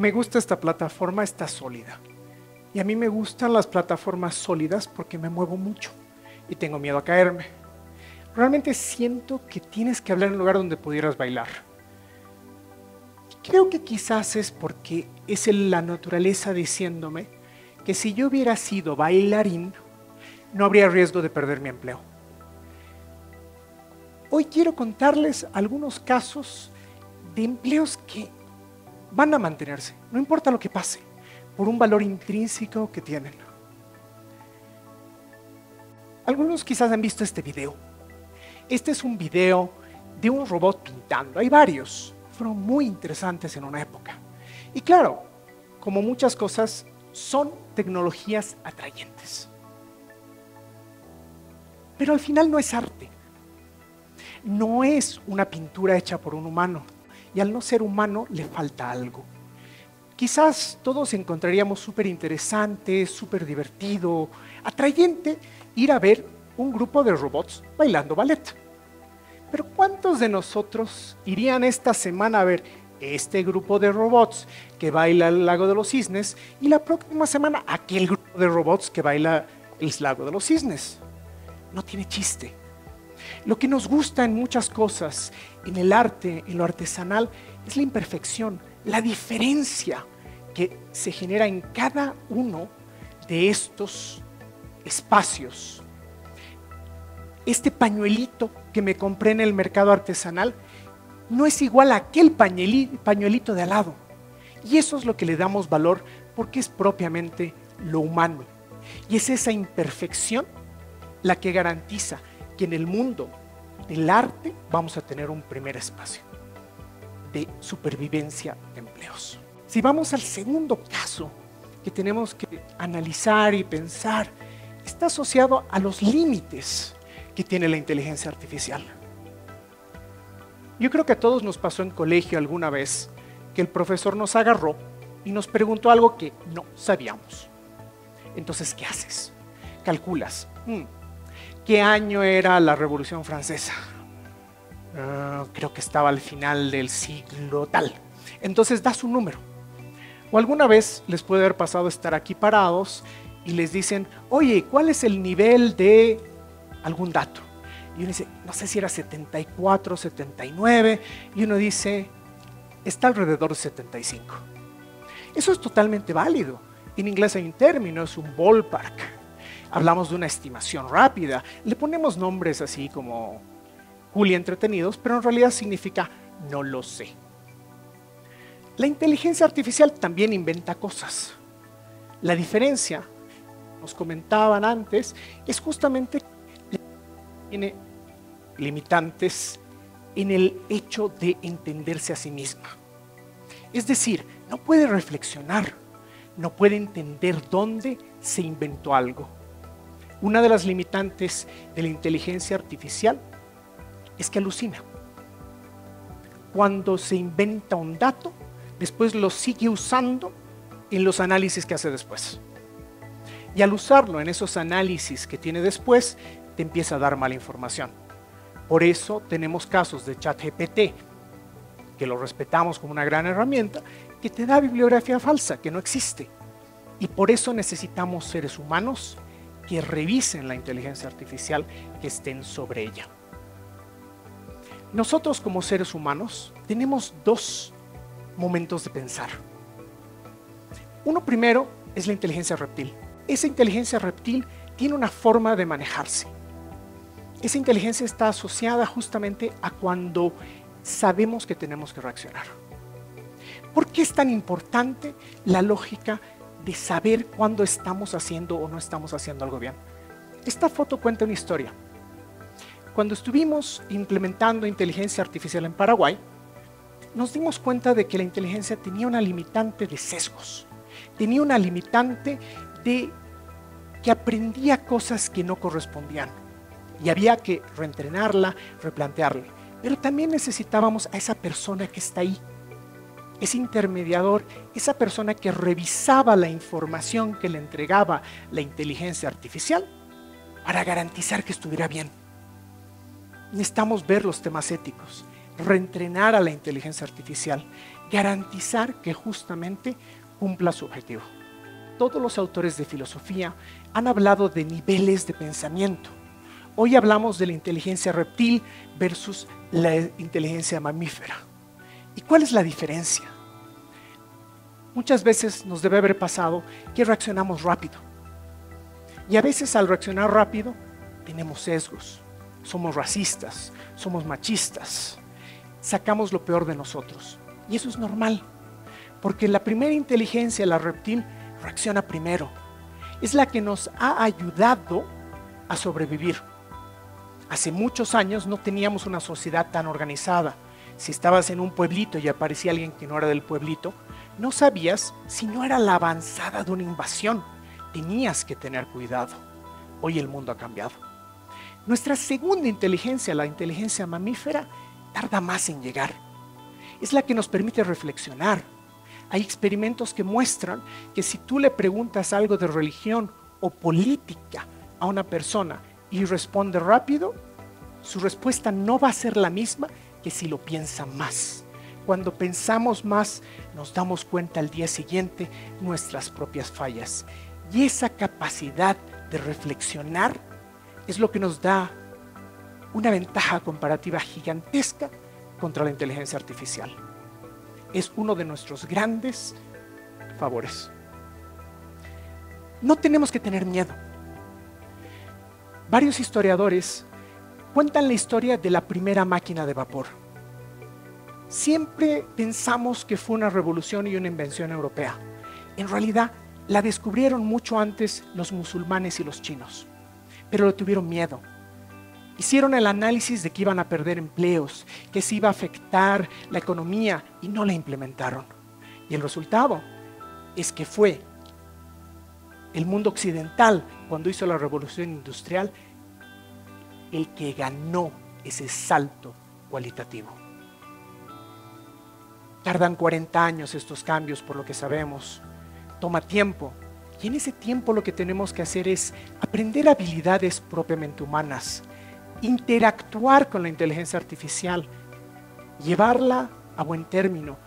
me gusta esta plataforma, está sólida. Y a mí me gustan las plataformas sólidas porque me muevo mucho y tengo miedo a caerme. Realmente siento que tienes que hablar en un lugar donde pudieras bailar. Creo que quizás es porque es la naturaleza diciéndome que si yo hubiera sido bailarín, no habría riesgo de perder mi empleo. Hoy quiero contarles algunos casos de empleos que van a mantenerse, no importa lo que pase, por un valor intrínseco que tienen. Algunos quizás han visto este video. Este es un video de un robot pintando. Hay varios. Fueron muy interesantes en una época. Y claro, como muchas cosas, son tecnologías atrayentes. Pero al final no es arte. No es una pintura hecha por un humano. Y al no ser humano le falta algo. Quizás todos encontraríamos súper interesante, súper divertido, atrayente ir a ver un grupo de robots bailando ballet. Pero ¿cuántos de nosotros irían esta semana a ver este grupo de robots que baila el lago de los cisnes y la próxima semana aquel grupo de robots que baila el lago de los cisnes? No tiene chiste. Lo que nos gusta en muchas cosas, en el arte, en lo artesanal, es la imperfección, la diferencia que se genera en cada uno de estos espacios. Este pañuelito que me compré en el mercado artesanal no es igual a aquel pañuelito de al lado. Y eso es lo que le damos valor porque es propiamente lo humano. Y es esa imperfección la que garantiza en el mundo del arte vamos a tener un primer espacio de supervivencia de empleos. Si vamos al segundo caso que tenemos que analizar y pensar, está asociado a los límites que tiene la inteligencia artificial. Yo creo que a todos nos pasó en colegio alguna vez que el profesor nos agarró y nos preguntó algo que no sabíamos. Entonces, ¿qué haces? Calculas. Hmm, ¿Qué año era la Revolución Francesa? Ah, creo que estaba al final del siglo tal. Entonces das un número. O alguna vez les puede haber pasado estar aquí parados y les dicen, oye, ¿cuál es el nivel de algún dato? Y uno dice, no sé si era 74, 79, y uno dice, está alrededor de 75. Eso es totalmente válido. En inglés hay un término, es un ballpark. Hablamos de una estimación rápida. Le ponemos nombres así como Juli entretenidos, pero en realidad significa no lo sé. La inteligencia artificial también inventa cosas. La diferencia nos comentaban antes, es justamente tiene limitantes en el hecho de entenderse a sí misma. Es decir, no puede reflexionar, no puede entender dónde se inventó algo. Una de las limitantes de la inteligencia artificial es que alucina. Cuando se inventa un dato, después lo sigue usando en los análisis que hace después. Y al usarlo en esos análisis que tiene después, te empieza a dar mala información. Por eso tenemos casos de ChatGPT, que lo respetamos como una gran herramienta, que te da bibliografía falsa, que no existe. Y por eso necesitamos seres humanos que revisen la inteligencia artificial, que estén sobre ella. Nosotros como seres humanos tenemos dos momentos de pensar. Uno primero es la inteligencia reptil esa inteligencia reptil tiene una forma de manejarse. Esa inteligencia está asociada justamente a cuando sabemos que tenemos que reaccionar. ¿Por qué es tan importante la lógica de saber cuándo estamos haciendo o no estamos haciendo algo bien? Esta foto cuenta una historia. Cuando estuvimos implementando inteligencia artificial en Paraguay, nos dimos cuenta de que la inteligencia tenía una limitante de sesgos, tenía una limitante de que aprendía cosas que no correspondían y había que reentrenarla, replantearle. Pero también necesitábamos a esa persona que está ahí, ese intermediador, esa persona que revisaba la información que le entregaba la inteligencia artificial para garantizar que estuviera bien. Necesitamos ver los temas éticos, reentrenar a la inteligencia artificial, garantizar que justamente cumpla su objetivo. Todos los autores de filosofía han hablado de niveles de pensamiento. Hoy hablamos de la inteligencia reptil versus la inteligencia mamífera. ¿Y cuál es la diferencia? Muchas veces nos debe haber pasado que reaccionamos rápido. Y a veces al reaccionar rápido tenemos sesgos. Somos racistas, somos machistas, sacamos lo peor de nosotros. Y eso es normal, porque la primera inteligencia, la reptil, reacciona primero. Es la que nos ha ayudado a sobrevivir. Hace muchos años no teníamos una sociedad tan organizada. Si estabas en un pueblito y aparecía alguien que no era del pueblito, no sabías si no era la avanzada de una invasión. Tenías que tener cuidado. Hoy el mundo ha cambiado. Nuestra segunda inteligencia, la inteligencia mamífera, tarda más en llegar. Es la que nos permite reflexionar. Hay experimentos que muestran que si tú le preguntas algo de religión o política a una persona y responde rápido, su respuesta no va a ser la misma que si lo piensa más. Cuando pensamos más, nos damos cuenta al día siguiente nuestras propias fallas. Y esa capacidad de reflexionar es lo que nos da una ventaja comparativa gigantesca contra la inteligencia artificial. Es uno de nuestros grandes favores. No tenemos que tener miedo. Varios historiadores cuentan la historia de la primera máquina de vapor. Siempre pensamos que fue una revolución y una invención europea. En realidad, la descubrieron mucho antes los musulmanes y los chinos, pero le tuvieron miedo Hicieron el análisis de que iban a perder empleos, que se iba a afectar la economía y no la implementaron. Y el resultado es que fue el mundo occidental, cuando hizo la revolución industrial, el que ganó ese salto cualitativo. Tardan 40 años estos cambios, por lo que sabemos. Toma tiempo. Y en ese tiempo lo que tenemos que hacer es aprender habilidades propiamente humanas, interactuar con la inteligencia artificial, llevarla a buen término,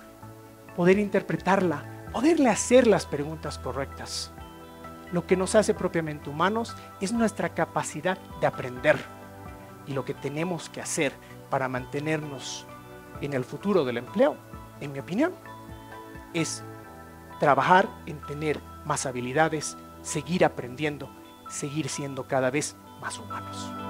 poder interpretarla, poderle hacer las preguntas correctas. Lo que nos hace propiamente humanos es nuestra capacidad de aprender. Y lo que tenemos que hacer para mantenernos en el futuro del empleo, en mi opinión, es trabajar en tener más habilidades, seguir aprendiendo, seguir siendo cada vez más humanos.